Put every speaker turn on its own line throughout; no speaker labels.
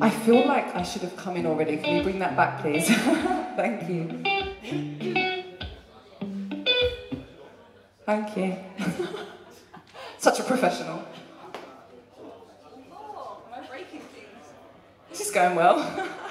I feel like I should have come in already. Can you bring that back, please? Thank you. Thank you. Such a professional. Oh, am I breaking things? This is going well.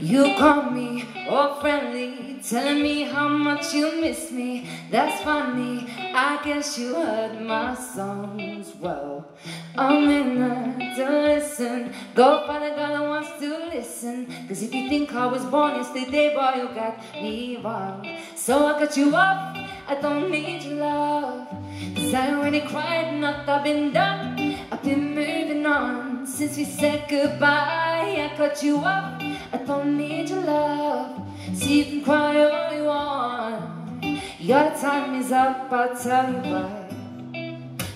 You call me all friendly, telling me how much you miss me. That's funny, I guess you heard my songs well. I'm in to listen. Go find a girl that wants to listen. Cause if you think I was born yesterday, boy, you got me wrong. So I cut you off, I don't need your love. Cause I already cried enough, I've been done. I've been moving on since we said goodbye. I cut you off, I don't need your love. You can cry all you want. Your time is up, I'll tell you why.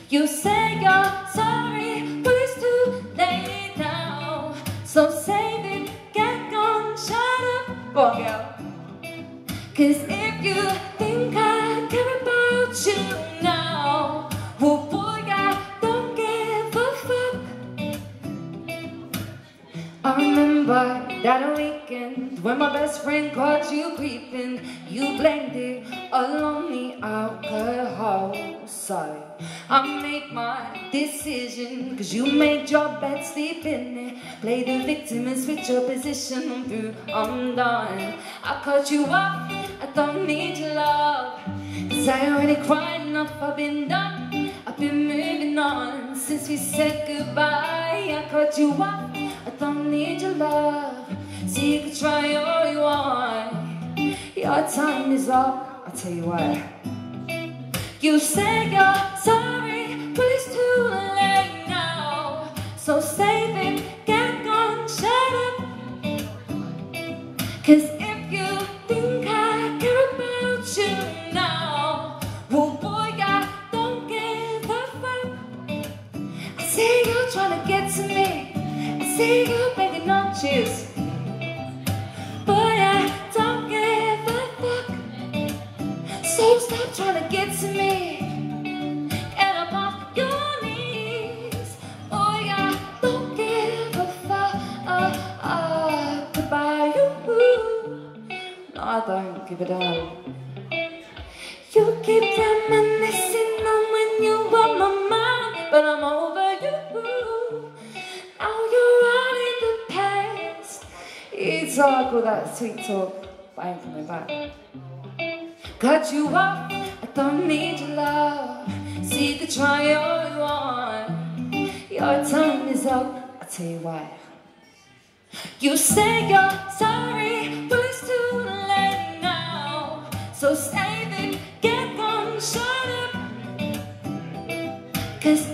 You say you're sorry, but it's too late now. So save it, get gone, shut up,
on, girl.
Cause if you think I care about you now, well, boy, I don't give a fuck. I remember that weekend when my best friend caught you creeping. You blamed it all on the alcohol. So I made my decision, cause you made your bed, sleep in it. Play the victim and switch your position. I'm through, I'm done. I cut you off, I don't need your love. Cause I already cried enough, I've been done. I've been moving on since we said goodbye. I cut you off, I don't need love. So you can try all you want. Your time is up, I'll tell you what. You say you're sorry, but it's too late now. So save it, get gone, shut up. Cause if you think I care about you now, well, boy, I don't give a fuck. I see you trying to get to me. I see you on. But I don't give a fuck. So stop trying to get to me. Get up off your knees. Oh, Boy, I don't give a fuck about you.
No, I don't give a damn.
You keep
sweet talk, well that sweet talk, but I ain't coming back.
Cut you off, I don't need your love. See the try all you want. Your time is up,
I'll tell you why.
You say you're sorry, but it's too late now. So save it, get one shut up. Cause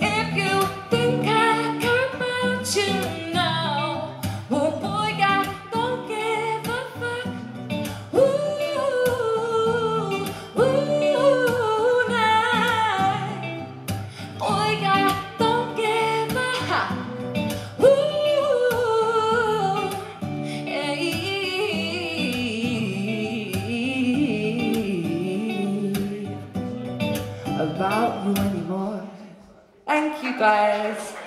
about you anymore. Thank you guys.